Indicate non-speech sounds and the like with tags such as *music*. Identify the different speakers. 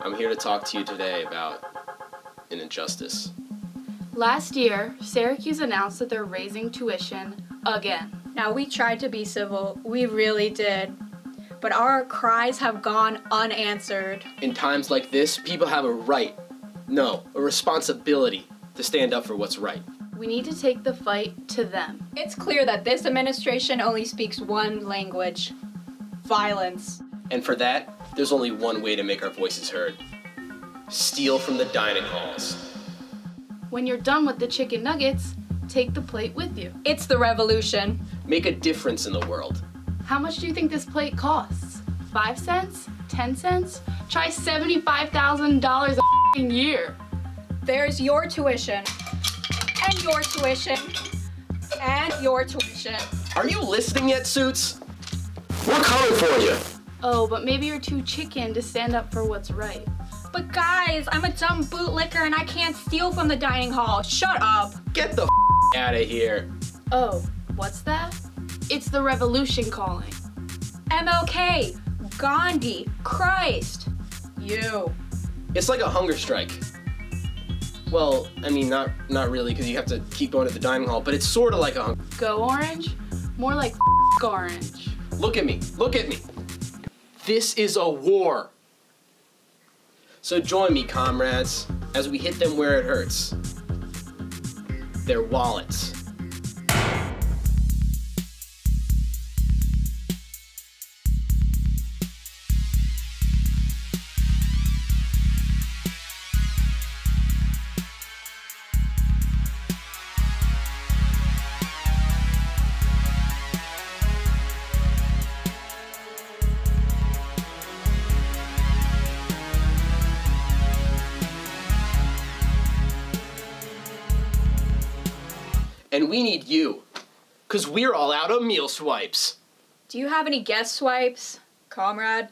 Speaker 1: I'm here to talk to you today about an injustice.
Speaker 2: Last year, Syracuse announced that they're raising tuition again.
Speaker 3: Now, we tried to be civil, we really did. But our cries have gone unanswered.
Speaker 1: In times like this, people have a right, no, a responsibility to stand up for what's right.
Speaker 2: We need to take the fight to them.
Speaker 3: It's clear that this administration only speaks one language violence.
Speaker 1: And for that, there's only one way to make our voices heard steal from the dining halls.
Speaker 2: When you're done with the chicken nuggets, take the plate with you.
Speaker 3: It's the revolution.
Speaker 1: Make a difference in the world.
Speaker 2: How much do you think this plate costs? Five cents? Ten cents? Try $75,000 a year.
Speaker 3: There's your tuition, and your tuition, and your tuition.
Speaker 1: Are you listening yet, Suits? We're coming for you.
Speaker 2: Oh, but maybe you're too chicken to stand up for what's right.
Speaker 3: But guys, I'm a dumb bootlicker and I can't steal from the dining hall. Shut up.
Speaker 1: Get the out of here.
Speaker 2: Oh, what's that? It's the revolution calling.
Speaker 3: MLK, Gandhi, Christ, you.
Speaker 1: It's like a hunger strike. Well, I mean, not not really, because you have to keep going to the dining hall, but it's sort of like a hunger.
Speaker 2: Go orange? More like *laughs* orange.
Speaker 1: Look at me. Look at me. This is a war. So join me, comrades, as we hit them where it hurts. Their wallets. And we need you. Because we're all out of meal swipes.
Speaker 3: Do you have any guest swipes, comrade?